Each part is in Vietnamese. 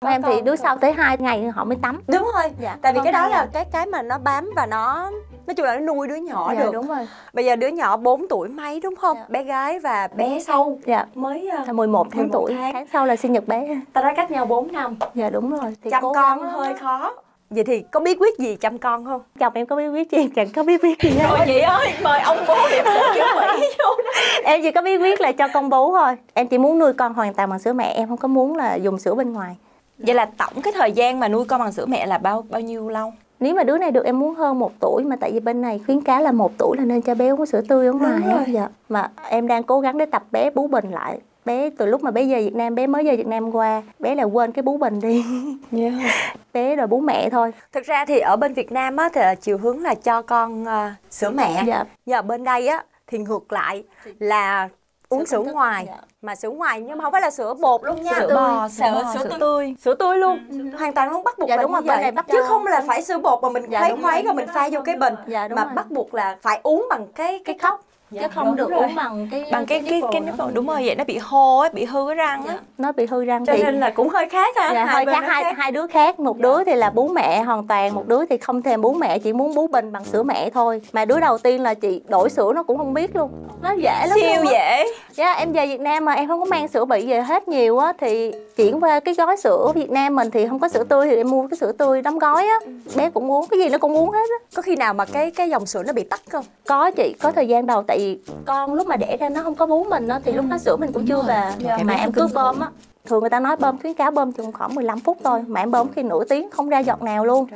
Có em thì con đứa thôi. sau tới hai ngày họ mới tắm. Đúng rồi dạ tại vì con cái đó là cái cái mà nó bám và nó nói chung là nó nuôi đứa nhỏ dạ, được. đúng rồi. Bây giờ đứa nhỏ 4 tuổi mấy đúng không? Dạ. bé gái và bé sau dạ. mới là 11 tháng 11 tuổi tháng. tháng sau là sinh nhật bé. Ta đã cách nhau 4 năm. Dạ đúng rồi thì chăm con gắng hơi khó. Vậy thì có bí quyết gì chăm con không? Chồng em có biết biết gì? Chẳng có biết biết gì hết Rồi chị ơi, mời ông bố kiểu Mỹ vô em chỉ có biết quyết là cho con bú thôi. Em chỉ muốn nuôi con hoàn toàn bằng sữa mẹ em không có muốn là dùng sữa bên ngoài Vậy là tổng cái thời gian mà nuôi con bằng sữa mẹ là bao bao nhiêu lâu? nếu mà đứa này được em muốn hơn một tuổi mà tại vì bên này khuyến cáo là một tuổi là nên cho bé uống sữa tươi ở ngoài á. dạ. Mà em đang cố gắng để tập bé bú bình lại. Bé từ lúc mà bé về Việt Nam bé mới về Việt Nam qua bé là quên cái bú bình đi. Bé rồi bú mẹ thôi. Thực ra thì ở bên Việt Nam á thì là chiều hướng là cho con ờ, sữa mẹ. dạ. Nhưng ở bên đây á thì ngược lại là uống sữa ngoài. Dạ. Mà sữa ngoài nhưng mà không phải là sữa bột luôn nha. Sữa bò, sữa, Sữa- bò, sữa sữa tươi. Sữa tươi luôn. Hoàn toàn luôn bắt buộc Dạ, là đúng như rồi, bên vậy. này bắt Chứ không là phải sữa bột mà mình Dạ, khuấy đúng khuấy rồi. mình pha vô cái bình. Dạ, đúng mà rồi. bắt buộc là phải uống bằng cái cái cốc. Chứ không được rồi. uống bằng cái Bằng cái cái cái nipple đúng rồi vậy nó bị hô á, bị hư cái răng á. Dạ, nó bị hư răng Cho thì nên là cũng hơi khác ha. dạ, hai hơi khác hai khác. hai đứa khác một đứa thì là bú mẹ hoàn toàn một đứa thì không thèm bú mẹ chỉ muốn bú bình bằng sữa mẹ thôi mà đứa đầu tiên là chị đổi sữa nó cũng không biết luôn nó dễ lắm Siêu á. dễ. Dạ em về Việt Nam mà em không có mang sữa bị về hết nhiều á thì chuyển qua cái gói sữa Việt Nam mình thì không có sữa tươi thì em mua cái sữa tươi đóng gói á bé cũng uống cái gì nó cũng uống hết á Có khi nào mà cái cái dòng sữa nó bị tắc không? có chị có thời gian đầu tại vì con lúc mà đẻ ra nó không có bú mình á thì lúc đó sữa mình cũng chưa về. Mà em cứ bơm á. Thường người ta nói bơm khuyến cáo bơm chừng khoảng 15 phút thôi mà em bơm khi nửa tiếng không ra giọt nào luôn.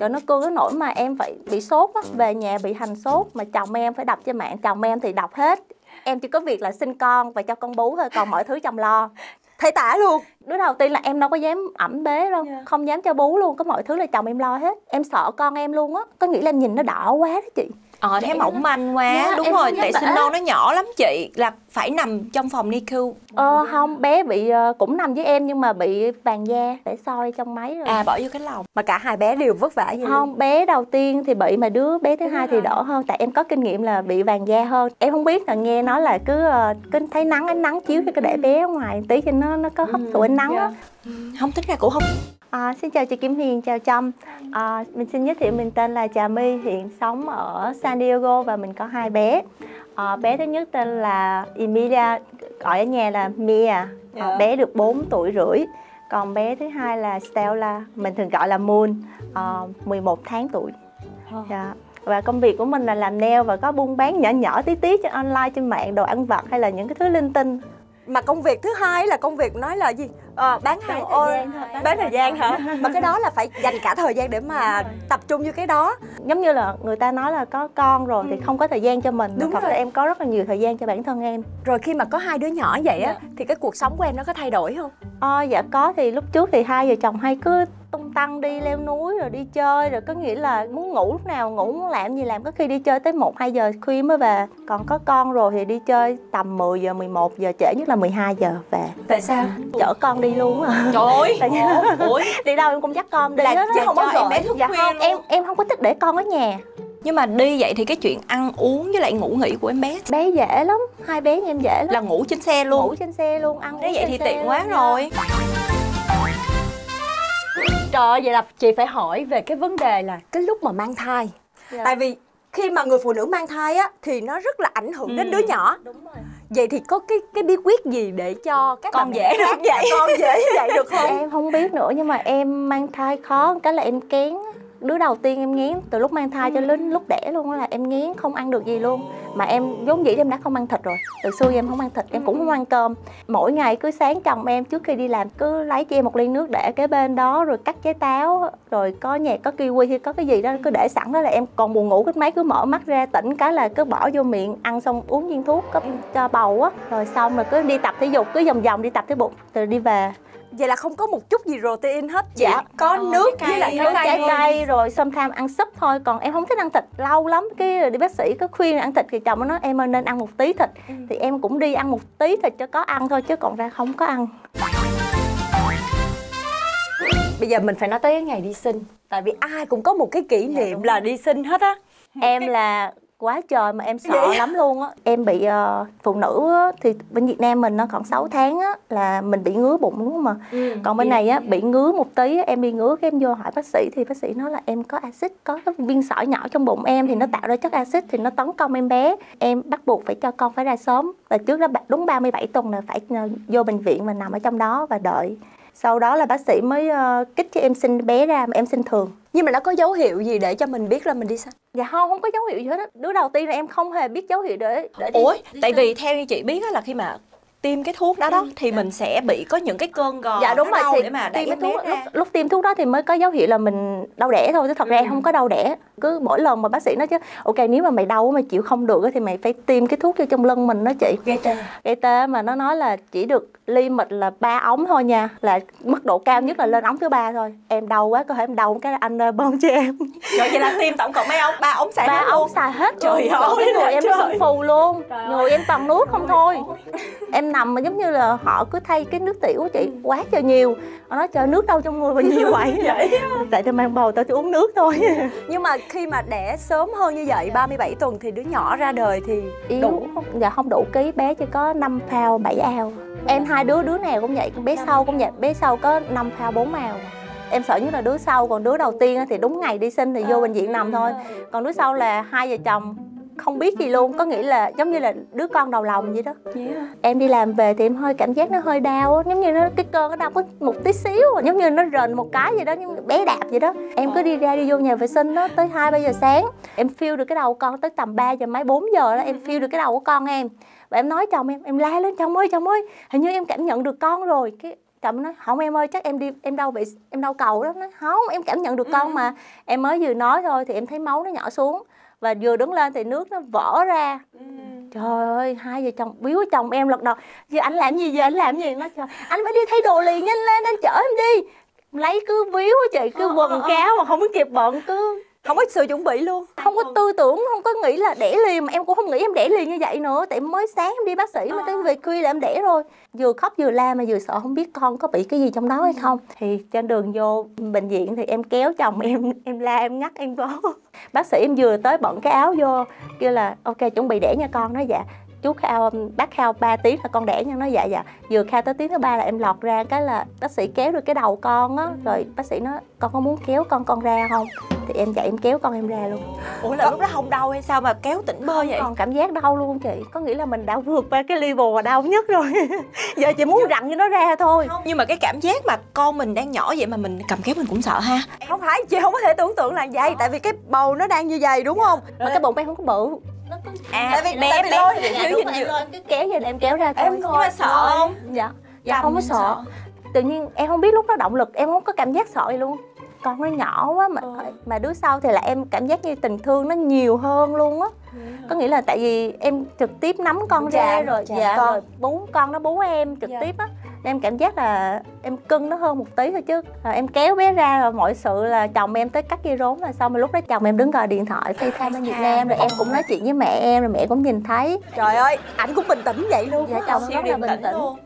Rồi nó cái nỗi mà em phải bị sốt á về nhà bị hành sốt mà chồng em phải đọc trên mạng chồng em thì đọc hết. Em chỉ có việc là sinh con và cho con bú thôi còn mọi thứ chồng lo. Thấy tả luôn. đứa đầu tiên là em đâu có dám ẩm bế đâu không dám cho bú luôn có mọi thứ là chồng em lo hết. Em sợ con em luôn á có nghĩa là em nhìn nó đỏ quá đó chị Ờ thấy Dạ. mỏng manh quá, Dạ, đúng rồi, tại sinh non nó nhỏ lắm chị, là phải nằm trong phòng NICU. ờ không bé bị ờ, cũng nằm với em nhưng mà bị vàng da để soi trong máy rồi À bỏ vô cái lòng. Mà cả hai bé đều vất vả luôn. không bé đầu tiên thì bị mà đứa bé thứ hai thì đỡ hơn tại em có kinh nghiệm là bị vàng da hơn em không biết là nghe nói là cứ ờ, cứ thấy nắng ánh nắng chiếu thì cứ để bé ở ngoài tí cho nó nó có hấp thụ ánh nắng á Không tính ra cũng không À, xin chào chị Kim Hiền, chào Trâm. À, mình xin giới thiệu mình tên là Trà My, hiện sống ở San Diego và mình có hai bé. À, bé thứ nhất tên là Emilia, gọi ở nhà là Mia. À, Dạ. bé được 4 tuổi rưỡi. Còn bé thứ hai là Stella, mình thường gọi là Moon, à, 11 tháng tuổi. Dạ. Và công việc của mình là làm nail và có buôn bán nhỏ nhỏ tí tí trên online trên mạng đồ ăn vặt hay là những cái thứ linh tinh mà công việc thứ hai là công việc nói là gì? Ờ, bán hàng Bán thời ôi gian thôi, bán thời gian hả? mà cái đó là phải dành cả thời gian để mà tập trung vô cái đó. Giống như là người ta nói là có con rồi thì không có thời gian cho mình Đúng thật rồi. ra em có rất là nhiều thời gian cho bản thân em. Rồi khi mà có hai đứa nhỏ vậy á thì cái cuộc sống của em nó có thay đổi không? Ờ dạ có thì lúc trước thì hai vợ chồng hay cứ tung tăng đi leo núi rồi đi chơi rồi có nghĩa là muốn ngủ lúc nào ngủ muốn làm gì làm có khi đi chơi tới 1 2 giờ khuya mới về. Còn có con rồi thì đi chơi tầm 10 giờ 11 giờ trễ nhất là 12 giờ về. Tại sao? Chở con đi luôn à Trời ơi, Tại ủa, đi đâu em cũng dắt con đi Là chứ không có em bé thức dạ khuya không em em không có thích để con ở nhà. Nhưng mà đi vậy thì cái chuyện ăn uống với lại ngủ nghỉ của em bé bé dễ lắm hai bé nhà em dễ lắm. Là ngủ trên xe luôn. Ngủ trên xe luôn ăn Nếu vậy thì tiện quá luôn. rồi trời ơi, vậy là chị phải hỏi về cái vấn đề là cái lúc mà mang thai. Dạ. tại vì khi mà người phụ nữ mang thai á thì nó rất là ảnh hưởng đến đứa nhỏ. đúng rồi. Vậy thì có cái cái bí quyết gì để cho các Con bà dễ được khác dạy con dễ như vậy được không? Em không biết nữa nhưng mà em mang thai khó cái là em kén đứa đầu tiên em nghiến từ lúc mang thai cho đến lúc đẻ luôn là em nghiến không ăn được gì luôn. Mà em vốn dĩ em đã không ăn thịt rồi từ xưa em không ăn thịt em cũng không ăn cơm. Mỗi ngày cứ sáng chồng em trước khi đi làm cứ lấy cho em một ly nước để kế bên đó rồi cắt trái táo rồi có nhạc có kiwi hay có cái gì đó cứ để sẵn đó là em còn buồn ngủ cái máy cứ mở mắt ra tỉnh cái là cứ bỏ vô miệng ăn xong uống viên thuốc cấp cho bầu á. Rồi xong rồi cứ đi tập thể dục cứ vòng vòng đi tập thể dục rồi đi về vậy là không có một chút gì protein hết. Chị Dạ. có Ờ, nước với lại cây- trái cây rồi sometimes ăn súp thôi. Còn em không thích ăn thịt lâu lắm. Cái đi bác sĩ có khuyên ăn thịt thì chồng nó nói em ơi nên ăn một tí thịt. Thì em cũng đi ăn một tí thịt cho có ăn thôi chứ còn ra không có ăn. Bây giờ mình phải nói tới cái ngày đi sinh. Tại vì ai cũng có một cái kỷ niệm là đi sinh hết á. Em là quá trời mà em sợ lắm luôn á. Em bị uh, phụ nữ á, thì bên Việt Nam mình nó khoảng 6 tháng á là mình bị ngứa bụng đúng không mà. Ừ, còn bên này á bị ngứa một tí em bị ngứa cái em vô hỏi bác sĩ thì bác sĩ nói là em có axit có cái viên sỏi nhỏ trong bụng em thì nó tạo ra chất axit thì nó tấn công em bé. Em bắt buộc phải cho con phải ra sớm. Và trước đó đúng 37 tuần là phải ờ, vô bệnh viện và nằm ở trong đó và đợi sau đó là bác sĩ mới uh, kích cho em sinh bé ra mà em sinh thường. Nhưng mà nó có dấu hiệu gì để cho mình biết là mình đi sinh dạ không không có dấu hiệu gì hết á. Đứa đầu tiên là em không hề biết dấu hiệu để để đi ủa đi tại vì theo như chị biết là khi mà tiêm cái thuốc đó đó ừ. thì mình sẽ bị có những cái cơn gò dạ đúng rồi thì để mà tiêm cái thuốc lúc, lúc tiêm thuốc đó thì mới có dấu hiệu là mình đau đẻ thôi chứ thật ừ. ra không có đau đẻ. Cứ mỗi lần mà bác sĩ nói chứ ok nếu mà mày đau mà chịu không được thì mày phải tiêm cái thuốc cho trong lưng mình đó chị. Gây tê. Gây tê mà nó nói là chỉ được limit là ba ống thôi nha là mức độ cao nhất là lên ống thứ ba thôi. Em đau quá có thể em đau cái anh bơm cho em. Rồi vậy là tiêm tổng cộng mấy ống? Ba ống xài ba ống xài hết trời ơi người em nó sưng phù luôn. Người em toàn nước không thôi. Em nằm mà giống như là họ cứ thay cái nước tiểu của chị quá trời nhiều. Họ nói trời nước đâu trong người mà nhiều vậy? Vậy tại tôi mang bầu tao chỉ uống nước thôi. Nhưng mà khi mà đẻ sớm hơn như vậy 37 tuần thì đứa nhỏ ra đời thì Yếu, đủ không? Dạ không đủ. Ký bé chỉ có 5 phao 7 ao. Em hai đứa đứa nào cũng vậy bé sau cũng vậy bé sau có 5 phao 4 màu em sợ nhất là đứa sau còn đứa đầu tiên thì đúng ngày đi sinh thì vô bệnh viện nằm thôi. còn đứa sau là hai vợ chồng không biết gì luôn có nghĩa là giống như là đứa con đầu lòng vậy đó. Yeah. em đi làm về thì em hơi cảm giác nó hơi đau giống như nó cái cơn nó đau có một tí xíu giống như nó rền một cái vậy đó giống bé đạp vậy đó. Em cứ đi ra đi vô nhà vệ sinh đó tới hai ba giờ sáng em feel được cái đầu con tới tầm 3 giờ mấy 4 giờ đó em feel được cái đầu của con em. Và em nói chồng em em la lên chồng ơi chồng ơi hình như em cảm nhận được con rồi. Cái chồng nói không em ơi chắc em đi em đâu bị em đau cầu đó. Nói không em cảm nhận được con mà. Em mới vừa nói thôi thì em thấy máu nó nhỏ xuống và vừa đứng lên thì nước nó vỡ ra ừ. trời ơi hai vợ chồng biếu chồng em lật đầu giờ anh làm gì giờ anh làm gì nó trời anh phải đi thay đồ liền nhanh lên anh chở em đi lấy cứ biếu chị cứ ờ, quần ờ, ờ. cáo mà không kịp bận cứ không có sự chuẩn bị luôn. Không có tư tưởng không có nghĩ là đẻ liền mà em cũng không nghĩ em đẻ liền như vậy nữa. Tại mới sáng em đi bác sĩ mà tới về khuya là em đẻ rồi. Vừa khóc vừa la mà vừa sợ không biết con có bị cái gì trong đó hay không. Thì trên đường vô bệnh viện thì em kéo chồng em em la em ngắt em vô bác sĩ em vừa tới bận cái áo vô kêu là ok chuẩn bị đẻ nha con. Nói dạ chú khao bác khao 3 tiếng là con đẻ nha nó dạ dạ vừa khao tới tiếng thứ ba là em lọt ra cái là bác sĩ kéo được cái đầu con á rồi bác sĩ nói con có muốn kéo con con ra không? Thì em chạy em kéo con em ra luôn. Ủa là lúc đó không đau hay sao mà kéo tỉnh bơ vậy? Còn cảm giác đau luôn chị có nghĩa là mình đã vượt qua cái level mà đau nhất rồi. Giờ chị muốn rặn cho nó ra thôi. Không, nhưng mà cái cảm giác mà con mình đang nhỏ vậy mà mình cầm kéo mình cũng sợ ha. Không phải chị không có thể tưởng tượng là vậy tại vì cái bầu nó đang như vậy đúng không? Mà cái bụng em không có bự à tại vì bé bé, bé. lôi dạ, đúng rồi, cứ kéo vậy em kéo ra thôi em mà sợ không? Dạ dạ không có sợ. tự nhiên em không biết lúc đó động lực em không có cảm giác sợ gì luôn. Con nó nhỏ quá mà ừ. mà đứa sau thì là em cảm giác như tình thương nó nhiều hơn luôn á. Ừ. có nghĩa là tại vì em trực tiếp nắm con ra rồi dạ con. rồi bú con nó bú em trực dạ. tiếp á em cảm giác là em cưng nó hơn một tí thôi chứ. À, em kéo bé ra rồi mọi sự là chồng em tới cắt dây rốn là xong rồi lúc đó chồng em đứng gọi điện thoại FaceTime bên Việt Nam rồi em cũng nói chuyện với mẹ em rồi mẹ cũng nhìn thấy. Trời ơi ảnh cũng bình tĩnh vậy luôn. Dạ chồng rất là bình tĩnh luôn.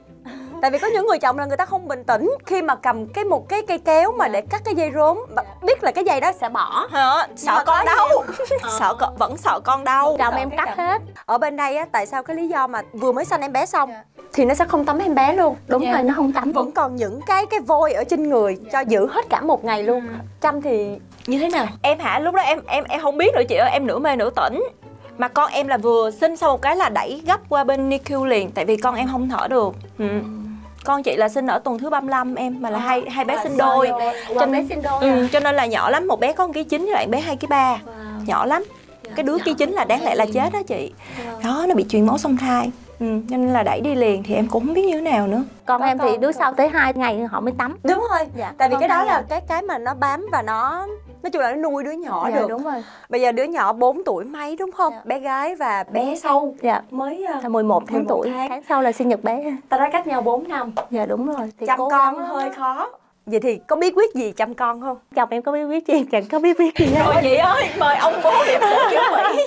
Tại vì có những người chồng là người ta không bình tĩnh khi mà cầm cái một cái cây kéo mà để cắt cái dây rốn. Biết là cái dây đó sẽ bỏ. Hả? Sợ con đau sợ con vẫn sợ con đau chồng em cắt hết. Ở bên đây á tại sao cái lý do mà vừa mới sanh em bé xong yeah. Thì nó sẽ không tắm em bé luôn đúng yeah. Dạ. rồi nó không tắm vẫn còn những cái cái vôi ở trên người yeah. cho giữ hết cả một ngày luôn ừ. chăm thì như thế nào em hả lúc đó em em em không biết nữa chị ơi em nửa mê nửa tỉnh mà con em là vừa sinh sau một cái là đẩy gấp qua bên NICU liền tại vì con em không thở được ừ. ừ con chị là sinh ở tuần thứ 35 em mà là à, hai hai bé sinh đôi cho bé sinh đôi ừ, cho nên là nhỏ lắm một bé có một ký chín với lại bé hai ký ba wow. nhỏ lắm dạ, cái đứa ký chín là đáng lẽ là chết đó chị wow. đó nó bị truyền máu song thai Ừ, nên là đẩy đi liền thì em cũng không biết như thế nào nữa. Con em thì đứa sau tới hai ngày họ mới tắm. Đúng rồi dạ. tại vì cái đó là cái cái mà nó bám và nó nói chung là nó nuôi đứa nhỏ dạ, được. đúng rồi. Bây giờ đứa nhỏ 4 tuổi mấy đúng không? Dạ. bé gái và bé sau dạ. Mới uh, 11 tháng 11 tuổi. tháng. tháng sau là sinh nhật bé. Ta đã cách nhau 4 năm. Dạ đúng rồi. Thì chăm con hơi khó Vậy thì có bí quyết gì chăm con không? Chồng em có bí quyết gì, chẳng có bí quyết gì hết. Rồi chị ơi, mời ông bố hiệp sĩ chú Mỹ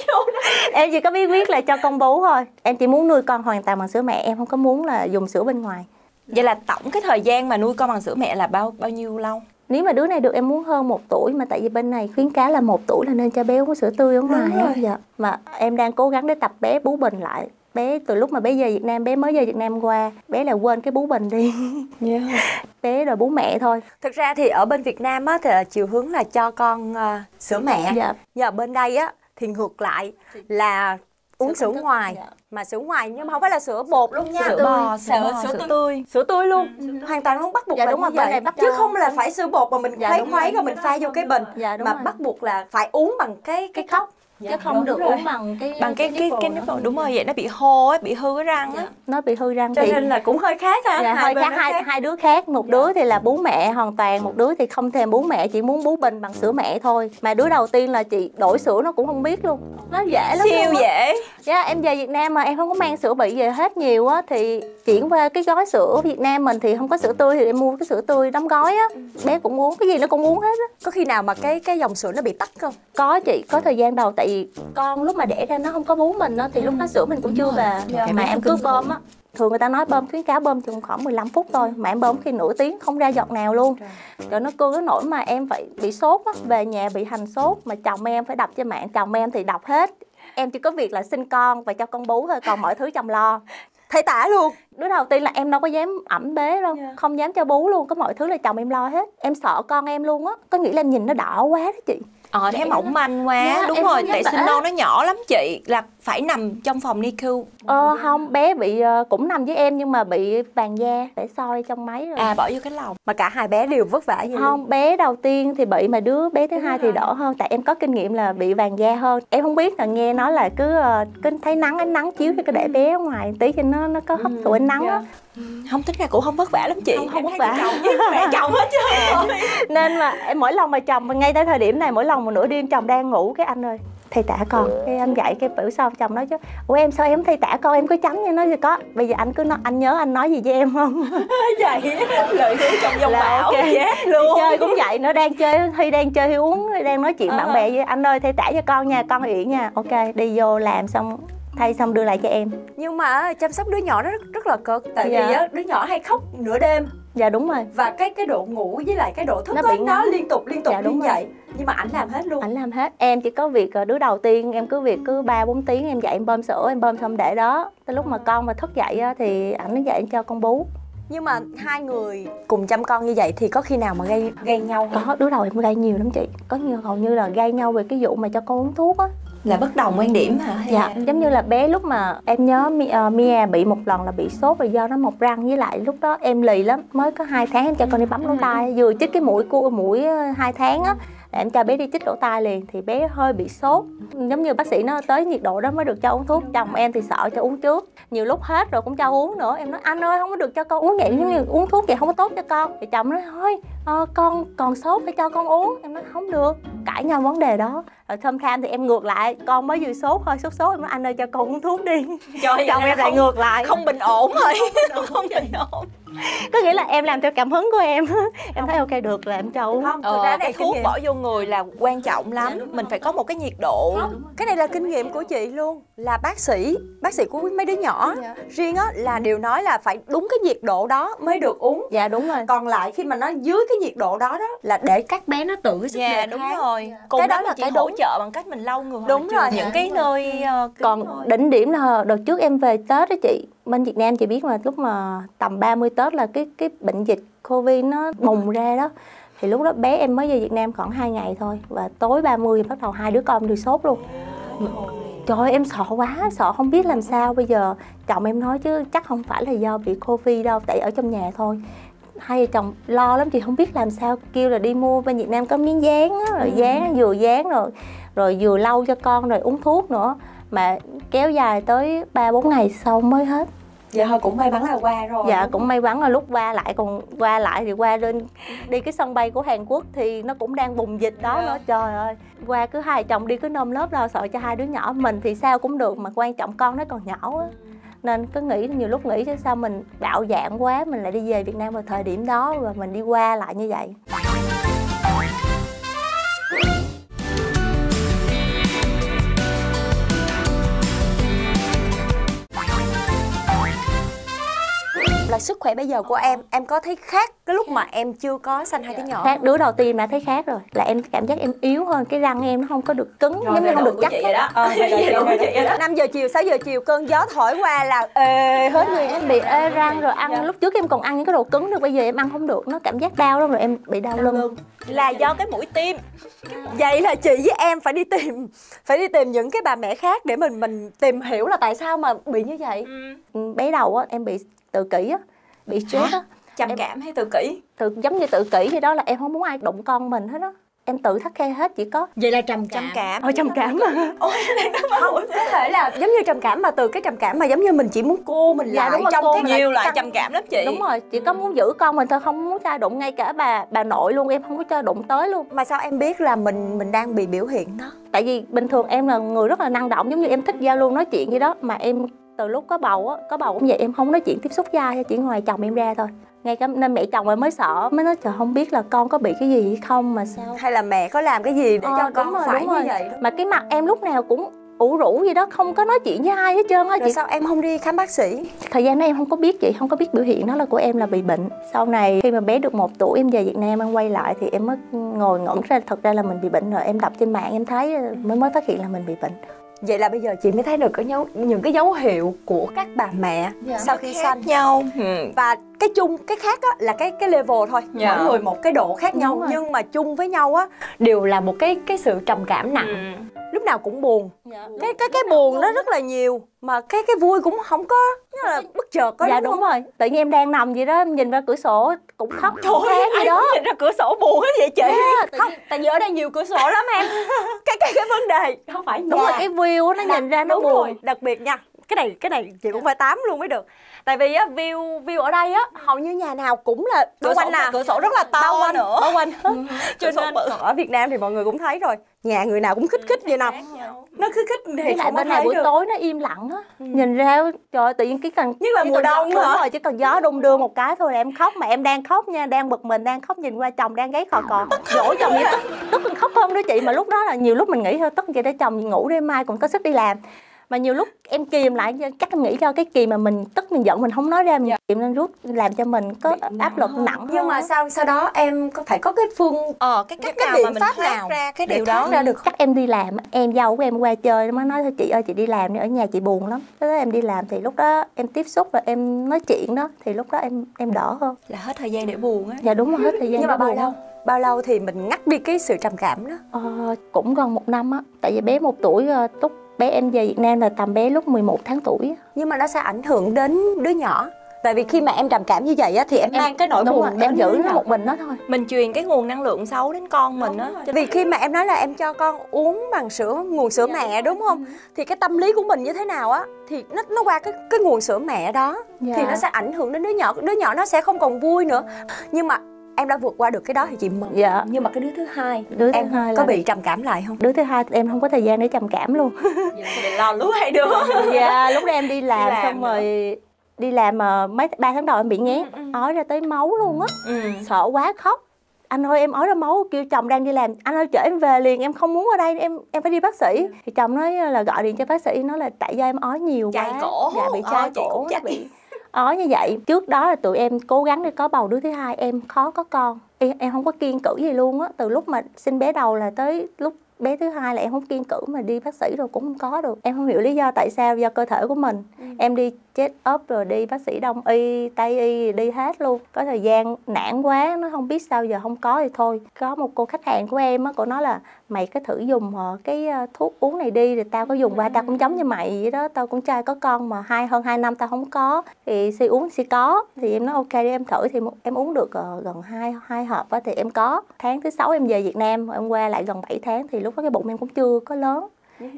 Em chỉ có bí quyết là cho con bú thôi. Em chỉ muốn nuôi con hoàn toàn bằng sữa mẹ. Em không có muốn là dùng sữa bên ngoài. Vậy là tổng cái thời gian mà nuôi con bằng sữa mẹ là bao bao nhiêu lâu? nếu mà đứa này được em muốn hơn một tuổi mà tại vì bên này khuyến cáo là một tuổi là nên cho bé uống sữa tươi ở ngoài á dạ. Mà em đang cố gắng để tập bé bú bình lại bé từ lúc mà bé về Việt Nam bé mới về Việt Nam qua bé là quên cái bú bình đi. Yeah. bé rồi bú mẹ thôi. Thực ra thì ở bên Việt Nam á thì là chiều hướng là cho con uh, sữa mẹ. Dạ. Nhưng bên đây á thì ngược lại là uống sữa, ngoài. Dạ. mà sữa ngoài nhưng mà không phải là sữa bột luôn nha. Sữa bò sữa, sữa, sữa, sữa tươi. sữa tươi luôn. Ừ, hoàn toàn luôn bắt buộc dạ, là đúng như vậy. bắt chứ cho... không là phải sữa bột mà mình dạ, khuấy khuấy rồi. mình pha vô cái bình. dạ, mà rồi. bắt buộc là phải uống bằng cái cái cốc chứ không được uống bằng cái bằng cái cái cái nipple đúng rồi vậy nó bị hô á bị hư cái răng á. Nó bị hư răng cho thì nên là cũng hơi khác ha dạ, hơi bên khác hai hai đứa khác. Một đứa thì là bú mẹ hoàn toàn một đứa thì không thèm bú mẹ chỉ muốn bú bình bằng sữa mẹ thôi. Mà đứa đầu tiên là chị đổi sữa nó cũng không biết luôn. Nó dễ lắm siêu dễ. Dạ em về Việt Nam mà em không có mang sữa bị về hết nhiều á thì chuyển qua cái gói sữa Việt Nam mình thì không có sữa tươi thì em mua cái sữa tươi đóng gói á. Bé cũng uống cái gì nó cũng uống hết á. Có khi nào mà cái cái dòng sữa nó bị tắc không? Có chị có thời gian đầu tại vì con lúc mà đẻ ra nó không có bú mình đó thì lúc đó sữa mình cũng chưa về. Mà em cứ bơm á. Thường người ta nói bơm khuyến cáo bơm chừng khoảng 15 phút thôi mà em bơm khi nửa tiếng không ra giọt nào luôn. Rồi nó cương cái nỗi mà em phải bị sốt á về nhà bị hành sốt mà chồng em phải đọc trên mạng chồng em thì đọc hết. Em chỉ có việc là sinh con và cho con bú thôi còn mọi thứ chồng lo. Thấy tả luôn. Đứa đầu tiên là em đâu có dám ẩm bế đâu Dạ. không dám cho bú luôn có mọi thứ là chồng em lo hết. Em sợ con em luôn á có nghĩ là em nhìn nó đỏ quá đó chị ờ thấy mỏng manh quá. Dạ, đúng rồi tại sinh non nó nhỏ lắm chị. Là phải nằm trong phòng NICU ờ không bé bị ờ, cũng nằm với em nhưng mà bị vàng da để soi trong máy rồi. À bỏ vô cái lòng mà cả hai bé đều vất vả như không bé đầu tiên thì bị mà đứa bé thứ hai thì đỡ hơn tại em có kinh nghiệm là bị vàng da hơn. Em không biết là nghe nói là cứ ờ, cứ thấy nắng ánh nắng chiếu thì cứ để bé ở ngoài tí cho nó nó có hấp thụ ánh nắng á. Không tính ra cũng không vất vả lắm chị. Không- không vất vả. chồng với mẹ chồng hết trơn nên mà em mỗi lần mà chồng mà ngay tới thời điểm này mỗi lần một nửa đêm chồng đang ngủ cái anh ơi thầy tả con. Cái anh dạy cái bữa sau chồng nói chứ ủa em sao em thầy tả con em cứ chấm như nó gì có. Bây giờ anh cứ nói anh nhớ anh nói gì với em không? Vậy lợi thế trong dông Là bão ok. chết đi luôn. chơi cũng vậy nữa đang chơi thi đang chơi thì uống đang nói chuyện bạn Ờ. bè với anh ơi thầy tả cho con nha con uyển nha. Ok đi vô làm xong thay xong đưa lại cho em. Nhưng mà chăm sóc đứa nhỏ nó rất, rất là cực tại Dạ. vì đứa nhỏ hay khóc nửa đêm dạ đúng rồi. Và cái cái độ ngủ với lại cái độ thức Nó nó, bị nó liên tục liên tục Dạ, như đúng rồi. vậy. Nhưng mà ảnh làm hết luôn. Ảnh làm hết. Em chỉ có việc ờ, đứa đầu tiên em cứ việc cứ ba bốn tiếng em dậy em bơm sữa em bơm xong để đó. Tới lúc mà con mà thức dậy á, thì ảnh nó dậy cho con bú. Nhưng mà hai người cùng chăm con như vậy thì có khi nào mà gây gây nhau không? có đứa đầu em gây nhiều lắm chị. Có nhiều hầu như là gây nhau về cái vụ mà cho con uống thuốc á là bất đồng quan điểm hả? Hay dạ. là- giống như là bé lúc mà em nhớ ờ, Mia bị một lần là bị sốt rồi do nó mọc răng với lại lúc đó em lì lắm mới có hai tháng em cho con đi bấm lỗ tai vừa chích cái mũi cua mũi ờ, hai tháng á em cho bé đi chích lỗ tai liền thì bé hơi bị sốt. Giống như bác sĩ nó tới nhiệt độ đó mới được cho uống thuốc. Chồng em thì sợ cho uống trước. Nhiều lúc hết rồi cũng cho uống nữa. Em nói anh ơi không có được cho con uống vậy. Giống như uống thuốc vậy không có tốt cho con. Thì chồng nói thôi ờ, con còn sốt phải cho con uống. Em nói không được. Cãi nhau vấn đề đó. Rồi thâm tham thì em ngược lại. Con mới vừa sốt hơi sốt sốt. Em nói anh ơi cho con uống thuốc đi. Trời chồng em là lại không- ngược lại. không bình ổn rồi. Không bình ổn. Có nghĩa là em làm theo cảm hứng của em. Em thấy ok được là em cho uống. Không thực ờ, ra cái này thuốc bỏ vô người là quan trọng lắm. Mình phải có một cái nhiệt độ. Cái này là kinh nghiệm của chị luôn là bác sĩ bác sĩ của mấy đứa nhỏ. Riêng á là đều nói là phải đúng cái nhiệt độ đó mới được uống. Dạ đúng rồi. Còn lại khi mà nó dưới cái nhiệt độ đó đó là để các bé nó tự sức dạ đề đúng kháng. rồi. Cùng Cái đó đó là cái hỗ đúng. trợ bằng cách mình lau người Đúng rồi. những cái nơi ờ, còn đỉnh điểm là đợt trước em về Tết đó chị bên Việt Nam chị biết mà lúc mà tầm 30 Tết là cái cái bệnh dịch Covid nó bùng ra đó thì lúc đó bé em mới về Việt Nam khoảng 2 ngày thôi. Và tối 30 bắt đầu hai đứa con đều sốt luôn. Trời ơi, em sợ quá sợ không biết làm sao. Bây giờ chồng em nói chứ chắc không phải là do bị Covid đâu tại ở trong nhà thôi. Hai vợ chồng lo lắm chị không biết làm sao. Kêu là đi mua bên Việt Nam có miếng dán á, rồi dán vừa dán rồi rồi vừa lau cho con rồi uống thuốc nữa. Mà kéo dài tới ba bốn ngày sau mới hết dạ thôi cũng may mắn là qua rồi dạ cũng may mắn là lúc qua lại còn qua lại thì qua lên đi cái sân bay của Hàn Quốc thì nó cũng đang bùng dịch đó Dạ. nữa. Trời ơi qua cứ hai chồng đi cứ nôm lớp lo sợ cho hai đứa nhỏ. Mình thì sao cũng được mà quan trọng con nó còn nhỏ á. Nên cứ nghĩ nhiều lúc nghĩ chứ sao mình bạo dạng quá mình lại đi về Việt Nam vào thời điểm đó và mình đi qua lại như vậy là sức khỏe bây giờ của em em có thấy khác cái lúc mà em chưa có sanh hai đứa nhỏ khác đứa đầu tiên đã thấy khác rồi. Là em cảm giác em yếu hơn cái răng em nó không có được cứng giống như không được chắc vậy đó. Ờ vậy đó. 5 giờ chiều 6 giờ chiều cơn gió thổi qua là ê hết người. em bị ê răng rồi ăn lúc trước em còn ăn những cái đồ cứng được bây giờ em ăn không được. Nó cảm giác đau lắm rồi em bị đau lưng. là do cái mũi tim. Vậy là chị với em phải đi tìm phải đi tìm những cái bà mẹ khác để mình mình tìm hiểu là tại sao mà bị như vậy. Ừ. bé đầu á em bị tự kỷ á bị stress á. Trầm cảm hay tự kỷ? tự giống như tự kỷ thì đó là em không muốn ai đụng con mình hết á. Em tự thắt khe hết chỉ có. Vậy là trầm cảm. trầm cảm. ôi trầm cảm mà ôi không có thể là giống như trầm cảm mà từ cái trầm cảm mà giống như mình chỉ muốn cô mình dạ, lại đúng rồi, trong cô cái nhiều loại trầm cảm lắm chị. Đúng rồi chỉ có muốn giữ con mình thôi không muốn cho đụng ngay cả bà bà nội luôn em không có cho đụng tới luôn. Mà sao em biết là mình mình đang bị biểu hiện đó? Tại vì bình thường em là người rất là năng động giống như em thích giao lưu nói chuyện vậy đó mà em từ lúc có bầu á có bầu cũng vậy em không nói chuyện tiếp xúc với ai chỉ ngoài chồng em ra thôi. Ngay cả nên mẹ chồng mới sợ mới nói trời không biết là con có bị cái gì hay không mà sao? Hay là mẹ có làm cái gì để ờ, cho con rồi, phải như rồi. vậy? Mà cái mặt em lúc nào cũng ủ rũ gì đó không có nói chuyện với ai hết trơn á chị. sao em không đi khám bác sĩ? Thời gian đó em không có biết chị không có biết biểu hiện đó là của em là bị bệnh. Sau này khi mà bé được một tuổi em về Việt Nam em quay lại thì em mới ngồi ngẩn ra thật ra là mình bị bệnh rồi em đọc trên mạng em thấy mới mới phát hiện là mình bị bệnh vậy là bây giờ chị mới thấy được cái dấu những cái dấu hiệu của các bà mẹ Dạ. sau khi sanh nhau và cái chung cái khác á là cái cái level thôi Dạ. mỗi người một cái độ khác nhau Đúng rồi. nhưng mà chung với nhau á đều là một cái cái sự trầm cảm nặng ừ. lúc nào cũng buồn cái cái cái buồn nó rất là nhiều mà cái cái vui cũng không có là bất chợt có dạ đúng, đúng rồi. Tự nhiên em đang nằm vậy đó em nhìn ra cửa sổ cũng khóc tháng ai đó. nhìn ra cửa sổ buồn hết vậy chị. Không tại vì ở đây nhiều cửa sổ lắm em. Cái cái cái vấn đề. Không phải đúng rồi cái view nó nhìn ra nó buồn rồi. đặc biệt nha cái này cái này chị cũng phải tám luôn mới được tại vì á view view ở đây á hầu như nhà nào cũng là bao cửa sổ quanh là cửa sổ rất là to bao quanh nữa. bao quanh. Cho cửa sổ nên ở Việt Nam thì mọi người cũng thấy rồi. Nhà người nào cũng khích khích vậy nè nó khích khích thì lại bên này buổi được. tối nó im lặng á. Nhìn ra trời ơi, tự nhiên cái cần Nhất là mùa gió- đông đúng hả? rồi chỉ cần gió đung đưa một cái thôi là em khóc. Mà em đang khóc nha đang bực mình đang khóc nhìn qua chồng đang gáy khò cò. Dỗ chồng vậy tức tức mình khóc hơn đó chị? Mà lúc đó là nhiều lúc mình nghĩ thôi tức vậy để chồng ngủ đi mai còn có sức đi làm mà nhiều lúc em kìm lại chắc em nghĩ cho cái kỳ mà mình tức mình giận mình không nói ra mình kìm lên rút làm cho mình có áp lực nặng nhưng mà sau sau đó em có phải có cái phương ờ cái cách cái nào mà mình pháp thoát nào ra cái điều đó? ra được chắc em đi làm em dâu của em qua chơi nó mới nói thôi chị ơi chị đi làm đi ở nhà chị buồn lắm. Thế đó em đi làm thì lúc đó em tiếp xúc và em nói chuyện đó thì lúc đó em em đỡ hơn. Là hết thời gian để buồn á. Dạ đúng rồi hết thời gian nhưng mà để bao buồn. lâu bao lâu thì mình ngắt đi cái sự trầm cảm đó? Ờ, cũng gần một năm á. Tại vì bé một tuổi ờ, lúc bé em về Việt Nam là tầm bé lúc 11 tháng tuổi á. nhưng mà nó sẽ ảnh hưởng đến đứa nhỏ. Tại vì khi mà em trầm cảm như vậy á thì em, mang cái nỗi buồn em giữ nó một mình nó thôi. Mình truyền cái nguồn năng lượng xấu đến con mình á. Vì khi mà em nói là em cho con uống bằng sữa nguồn sữa mẹ đúng không? Thì cái tâm lý của mình như thế nào á thì nó nó qua cái cái nguồn sữa mẹ đó. Dạ. thì nó sẽ ảnh hưởng đến đứa nhỏ. Đứa nhỏ nó sẽ không còn vui nữa. Nhưng mà em đã vượt qua được cái đó thì chị mừng. Dạ. Nhưng mà cái đứa thứ hai đứa thứ em hai có bị trầm cảm lại không? Đứa thứ hai em không có thời gian để trầm cảm luôn. Mình lo lú hai đứa. Dạ lúc đó em đi làm, làm xong nữa. rồi đi làm mà mấy ba tháng đầu em bị nghén ói ra tới máu luôn á. Ừ. sợ quá khóc. Anh ơi em ói ra máu kêu chồng đang đi làm. Anh ơi chở em về liền em không muốn ở đây em em phải đi bác sĩ. Thì chồng nói là gọi điện cho bác sĩ nói là tại do em ói nhiều Chai quá. cổ. dạ bị Ờ, chai chị cổ chắc. bị ó như vậy trước đó là tụi em cố gắng để có bầu đứa thứ hai em khó có con. Em, em không có kiên cử gì luôn á. Từ lúc mà sinh bé đầu là tới lúc bé thứ hai là em không kiên cử mà đi bác sĩ rồi cũng không có được. Em không hiểu lý do tại sao do cơ thể của mình. Em đi check up rồi đi bác sĩ đông y tây y đi hết luôn. Có thời gian nản quá nó không biết sao giờ không có thì thôi. Có một cô khách hàng của em á cô nói là mày cứ thử dùng ờ, cái ờ, thuốc uống này đi rồi tao có dùng qua tao cũng giống như mày vậy đó tao cũng trai có con mà hai hơn hai năm tao không có thì si uống si có. Thì em nói ok đi em thử. Thì em uống được ờ, gần hai hai hộp á thì em có. Tháng thứ sáu em về Việt Nam em qua lại gần 7 tháng thì lúc đó cái bụng em cũng chưa có lớn.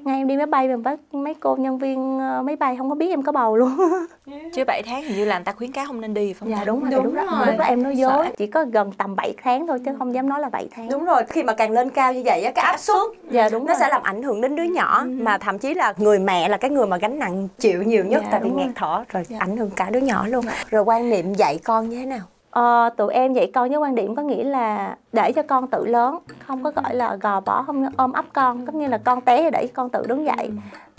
Ngay em đi máy bay mà bác mấy cô nhân viên ờ, máy bay không có biết em có bầu luôn. Chứ 7 tháng hình như là người ta khuyến cáo không nên đi phải không dạ đúng rồi Đúng đúng, rồi. rồi. Lúc đó em nói dối Sợ. chỉ có gần tầm 7 tháng thôi chứ không dám nói là 7 tháng. Đúng rồi khi mà càng lên cao như vậy á cái áp suất dạ đúng nó rồi. sẽ làm ảnh hưởng đến đứa nhỏ mà thậm chí là người mẹ là cái người mà gánh nặng chịu nhiều nhất Dạ, tại vì nghẹt thở rồi Dạ. ảnh hưởng cả đứa nhỏ luôn. Rồi quan niệm dạy con như thế nào Ờ, tụi em dạy con với quan điểm có nghĩa là để cho con tự lớn không có gọi là gò bó không ôm ấp con tất nhiên là con té thì để con tự đứng dậy.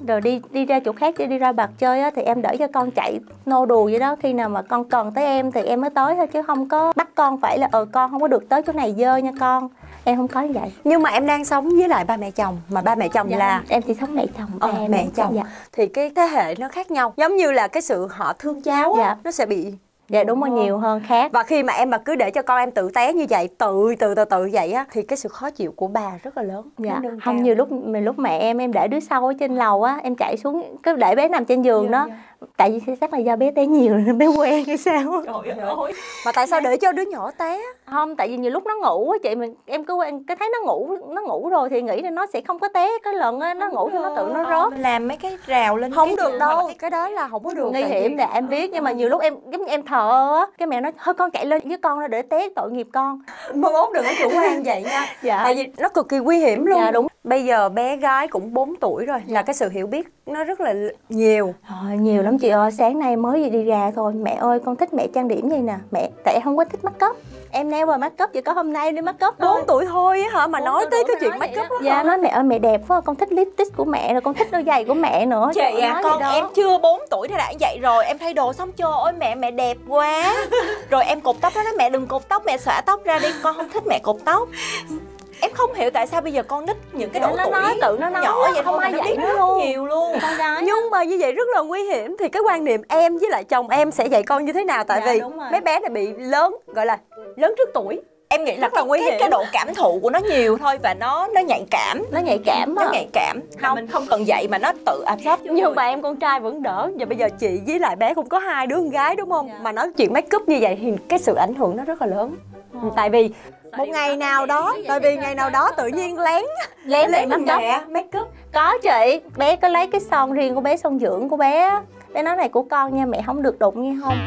Rồi đi đi ra chỗ khác đi đi ra bạc chơi á, thì em để cho con chạy nô đùa vậy đó. Khi nào mà con cần tới em thì em mới tới thôi chứ không có bắt con phải là ờ con không có được tới chỗ này dơ nha con. Em không có như vậy. Nhưng mà em đang sống với lại ba mẹ chồng mà ba mẹ chồng là em chỉ sống mẹ chồng Ờ, ba mẹ chồng. dạ. thì cái thế hệ nó khác nhau. Giống như là cái sự họ thương cháu á, Dạ. nó sẽ bị dạ đúng rồi nhiều hơn khác. Và khi mà em mà cứ để cho con em tự té như vậy tự từ từ tự vậy á thì cái sự khó chịu của bà rất là lớn dạ không cao. nhiều lúc lúc mẹ em em để đứa sau ở trên lầu á em chạy xuống cứ để bé nằm trên giường Dạ, đó tại vì chắc là do bé té nhiều nên bé quen hay sao? Trời ơi. Mà tại sao để cho đứa nhỏ té? Không tại vì nhiều lúc nó ngủ á chị mình em cứ quen cái thấy nó ngủ nó ngủ rồi thì nghĩ là nó sẽ không có té cái lần á nó ngủ thì nó tự nó rớt mình làm mấy cái rào lên không cái được đâu là cái đó là không có được nguy hiểm là em biết nhưng mà nhiều lúc em giống như em thờ á cái mẹ nói thôi con chạy lên với con ra để té tội nghiệp con. Mơ mốt đừng có chủ quan vậy nha. Dạ. tại vì nó cực kỳ nguy hiểm luôn. Dạ, đúng. bây giờ bé gái cũng 4 tuổi rồi là cái sự hiểu biết nó rất là nhiều. Trời, nhiều lắm chị ơi sáng nay mới đi ra thôi. Mẹ ơi con thích mẹ trang điểm vậy nè. Mẹ tại em không có thích make up em neo vào make up chỉ có hôm nay đi make up thôi 4 tuổi thôi á hả? Mà nói tới cái chuyện make up dạ nói mẹ ơi mẹ đẹp quá con thích lipstick của mẹ rồi con thích đôi giày của mẹ nữa. Chị à con em chưa 4 tuổi thì đã vậy rồi. Em thay đồ xong trời ơi mẹ mẹ đẹp quá. Rồi em cột tóc đó nói mẹ đừng cột tóc mẹ xõa tóc ra đi. Con không thích mẹ cột tóc em không hiểu tại sao bây giờ con nít những cái Dạ, độ nó tuổi nói, tự nó nói nhỏ vậy không ai dạy nó luôn. nhiều luôn con gái nhưng mà như vậy rất là nguy hiểm thì cái quan niệm em với lại chồng em sẽ dạy con như thế nào tại Dạ, vì rồi. mấy bé này bị lớn gọi là lớn trước tuổi em nghĩ là Rất là cái, nguy cái, hiểm. cái độ cảm thụ của nó nhiều thôi và nó nó nhạy cảm nó nhạy cảm nó á nhạy cảm không Không. mình không cần dạy mà nó tự absorb vô nhưng người. mà em con trai vẫn đỡ và bây giờ chị với lại bé cũng có hai đứa con gái đúng không Dạ. mà nói chuyện make up như vậy thì cái sự ảnh hưởng nó rất là lớn tại vì một ngày nào đó tại vì ngày nào đó tự nhiên lén lén make up mẹ make up có chị bé có lấy cái son riêng của bé son dưỡng của bé bé nói này của con nha mẹ không được đụng nghe không?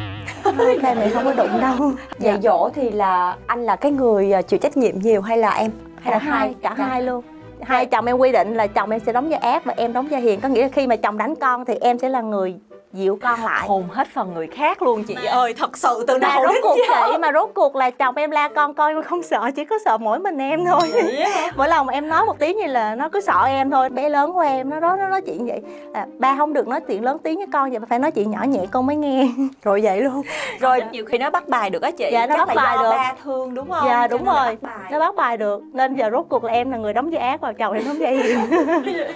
Ok mẹ không có đụng đâu. Dạy dỗ thì là anh là cái người à, chịu trách nhiệm nhiều hay là em? Hay cả là hai? cả hai luôn. Hai chồng em quy định là chồng em sẽ đóng vai ác và em đóng vai hiền. Có nghĩa là khi mà chồng đánh con thì em sẽ là người dịu con lại. Hồn hết phần người khác luôn chị ơi thật sự từ mà đầu rốt cuộc giờ. chị mà rốt cuộc là chồng em la con con em không sợ chỉ có sợ mỗi mình em thôi. mỗi lần mà em nói một tiếng như là nó cứ sợ em thôi bé lớn của em nó đó nó nói chuyện vậy. À, ba không được nói chuyện lớn tiếng với con vậy mà phải nói chuyện nhỏ nhẹ con mới nghe. Rồi vậy luôn. Rồi nhiều khi nó bắt bài được á chị. Dạ, nó Chắc bắt là bài được. ba thương đúng không? Dạ Cho đúng nó rồi. bắt bài. nó bắt bài được. Nên giờ rốt cuộc là em là người đóng vai ác vào chồng em đóng vai hiền.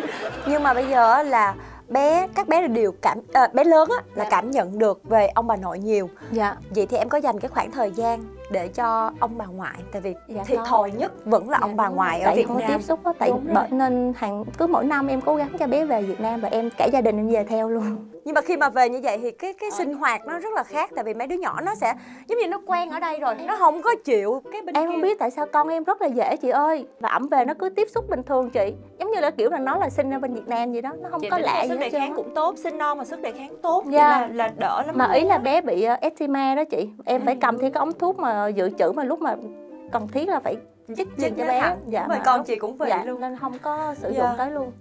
Nhưng mà bây giờ á là bé các bé đều cảm à, bé lớn á là Dạ. cảm nhận được về ông bà nội nhiều. Dạ. Vậy thì em có dành cái khoảng thời gian để cho ông bà ngoại tại vì Dạ, thiệt thòi nhất vẫn là ông bà ngoại ở Việt Nam. tiếp xúc á tại bởi nên hàng cứ mỗi năm em cố gắng cho bé về Việt Nam và em cả gia đình em về theo luôn. Nhưng mà khi mà về như vậy thì cái cái sinh hoạt nó rất là khác tại vì mấy đứa nhỏ nó sẽ giống như nó quen ở đây rồi nó không có chịu cái bên em kia. không biết tại sao con em rất là dễ chị ơi. Và ẩm về nó cứ tiếp xúc bình thường chị. Giống như là kiểu là nó là sinh ra bên Việt Nam vậy đó nó không Chị có lạ gì đề kháng cũng tốt sinh non mà sức đề kháng tốt thì Dạ. là, là đỡ lắm. Mà ý là bé bị uh, eczema đó chị. Em phải cầm theo cái ống thuốc mà dự trữ mà lúc mà cần thiết là phải chích Chích cho bé. dạ mà con chị cũng vậy dạ, luôn. nên không có sử dụng Dạ. tới luôn.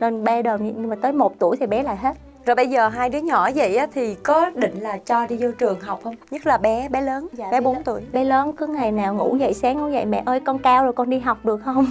Nên bé đờm nhưng mà tới một tuổi thì bé lại hết rồi bây giờ hai đứa nhỏ vậy á thì có định là cho đi vô trường học không? Nhất là bé bé lớn. Dạ, bé bé 4 lớn. tuổi. Bé lớn cứ ngày nào ngủ dậy sáng ngủ dậy mẹ ơi con cao rồi con đi học được không?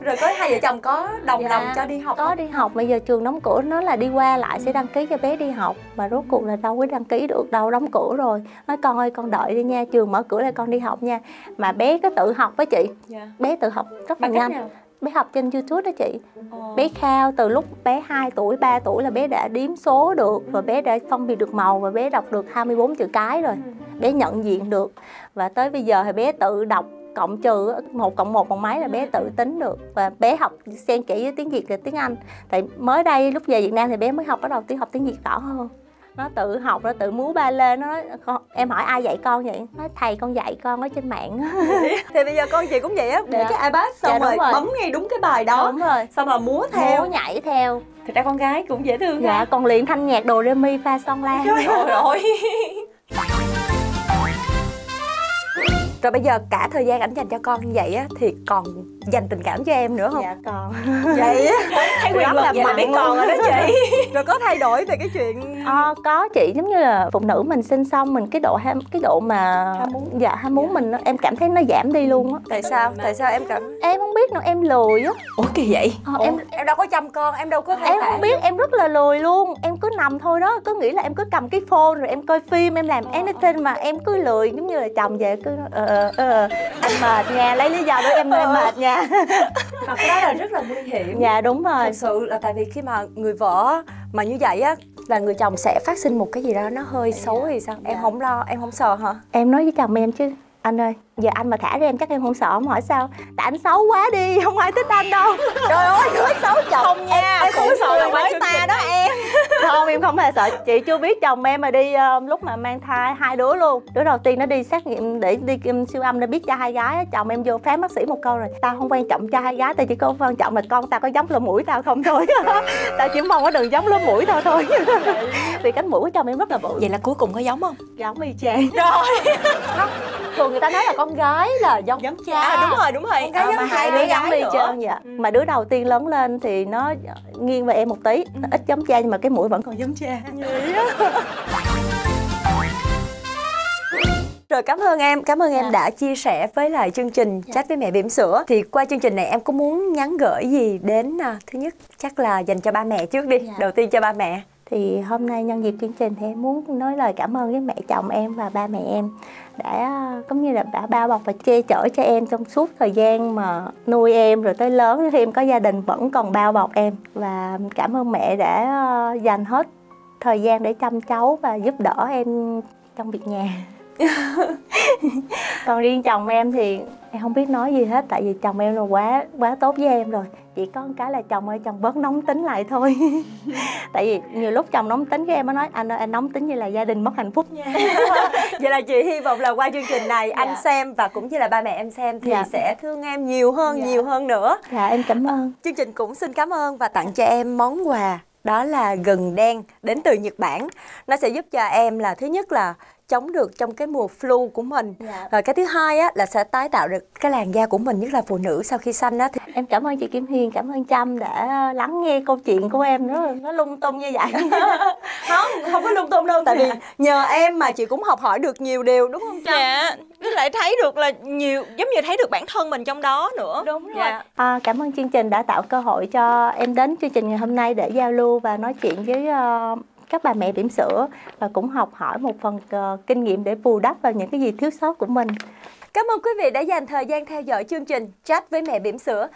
Rồi có hai vợ chồng có đồng Dạ, lòng cho đi học có không? đi học. Bây giờ trường đóng cửa nó là đi qua lại sẽ đăng ký cho bé đi học. Mà rốt cuộc là đâu có đăng ký được đâu đóng cửa rồi. Nói con ơi con đợi đi nha trường mở cửa là con đi học nha. Mà bé cứ tự học với chị. Dạ. bé tự học rất là bằng nhanh bé học trên youtube đó chị. Ờ. bé khao từ lúc bé 2 tuổi 3 tuổi là bé đã đếm số được và bé đã phân biệt được màu và bé đọc được 24 chữ cái rồi. Bé nhận diện được. Và tới bây giờ thì bé tự đọc cộng trừ một cộng một bằng mấy là bé tự tính được. Và bé học xen kẽ với tiếng Việt và tiếng Anh. Tại mới đây lúc về Việt Nam thì bé mới học bắt đầu tiếng học tiếng Việt rõ hơn nó tự học nó tự múa ba lê nó nói em hỏi ai dạy con vậy? Nói thầy con dạy con ở trên mạng. Thì bây giờ con chị cũng vậy á để Dạ. cái ipad xong Dạ, rồi, rồi. bấm ngay đúng cái bài đó đúng rồi. xong rồi múa theo. múa nhảy theo. Thực ra con gái cũng dễ thương dạ ha. còn luyện thanh nhạc đồ rê mi fa son la Trời ơi rồi bây giờ cả thời gian ảnh dành cho con như vậy á thì còn dành tình cảm cho em nữa không? Dạ còn. Vậy á? Thấy quyền lực là biết còn rồi đó chị. Rồi có thay đổi về cái chuyện Ờ, có chị giống như là phụ nữ mình sinh xong mình cái độ ham cái độ mà Ham muốn. dạ ham muốn mình nó- em cảm thấy nó giảm đi luôn á. Tại sao? Tại sao em cảm em không biết nữa em lười á. Ủa kỳ vậy? Ờ, em em đâu có chăm con em đâu có thay em không biết em rất là lười luôn. Em cứ nằm thôi đó cứ nghĩ là em cứ cầm cái phone rồi em coi phim em làm anything mà em cứ lười giống như là chồng về cứ ờ ờ ờ em mệt nha lấy lý do đó em em mệt nha. Mà cái đó là rất là nguy hiểm. Dạ đúng rồi. Thật sự là tại vì khi mà người vợ mà như vậy á là người chồng sẽ phát sinh một cái gì đó nó hơi xấu thì sao? Em không lo em không sợ hả? Em nói với chồng em chứ anh ơi giờ anh mà thả ra em chắc em không sợ không hỏi sao. Tại anh xấu quá đi không ai thích anh đâu. Trời ơi nói xấu chồng không nha. em em không hề sợ. Chị chưa biết chồng em mà đi ờ, lúc mà mang thai hai đứa luôn. Đứa đầu tiên nó đi xét nghiệm để đi um, siêu âm để biết cho hai gái chồng em vô phán bác sĩ một câu rồi tao không quan trọng cho hai gái tao chỉ có quan trọng là con tao có giống lỗ mũi tao không thôi. Tao chỉ mong có đừng giống lỗ mũi tao thôi. Vì cánh mũi của chồng em rất là bự. Vậy là cuối cùng có giống không? Giống y chang. Thường người ta nói là con gái là giống giống à đúng rồi đúng rồi. Con gái giống mà cha. hai đứa giống nữa. chang dạ. Mà đứa đầu tiên lớn lên thì nó nghiêng về em một tí nó ít giống cha nhưng mà cái mũi vẫn còn giống cha Rồi cảm ơn em, cảm ơn em Dạ. đã chia sẻ với lại chương trình Chat với mẹ bỉm sữa. Thì qua chương trình này em có muốn nhắn gửi gì đến à, thứ nhất chắc là dành cho ba mẹ trước đi. Dạ. Đầu tiên cho ba mẹ. thì hôm nay nhân dịp chương trình thì em muốn nói lời cảm ơn với mẹ chồng em và ba mẹ em đã cũng như là đã bao bọc và che chở cho em trong suốt thời gian mà nuôi em rồi tới lớn khi em có gia đình vẫn còn bao bọc em và cảm ơn mẹ đã ờ, dành hết thời gian để chăm cháu và giúp đỡ em trong việc nhà còn riêng chồng em thì em không biết nói gì hết tại vì chồng em là quá quá tốt với em rồi chỉ có một cái là chồng ơi chồng bớt nóng tính lại thôi tại vì nhiều lúc chồng nóng tính cái em mới nói anh ơi anh nóng tính như là gia đình mất hạnh phúc nha Vậy là chị hy vọng là qua chương trình này anh Dạ. xem và cũng như là ba mẹ em xem thì Dạ. sẽ thương em nhiều hơn, Dạ. nhiều hơn nữa. dạ em cảm ơn Chương trình cũng xin cảm ơn và tặng cho em món quà đó là gừng đen đến từ Nhật Bản. Nó sẽ giúp cho em là, thứ nhất là chống được trong cái mùa flu của mình. Dạ. Rồi cái thứ hai á là sẽ tái tạo được cái làn da của mình nhất là phụ nữ sau khi sanh á thì em cảm ơn chị Kim Hiền cảm ơn Trâm đã lắng nghe câu chuyện của em nó nó lung tung như vậy không không có lung tung đâu tại vì nhờ em mà chị cũng học hỏi được nhiều điều đúng không Trâm? dạ với lại thấy được là nhiều giống như thấy được bản thân mình trong đó nữa Đúng rồi. dạ. à, cảm ơn chương trình đã tạo cơ hội cho em đến chương trình ngày hôm nay để giao lưu và nói chuyện với ờ, các bà mẹ bỉm sữa và cũng học hỏi một phần ờ, kinh nghiệm để bù đắp vào những cái gì thiếu sót của mình Cảm ơn quý vị đã dành thời gian theo dõi chương trình Chat với mẹ bỉm sữa.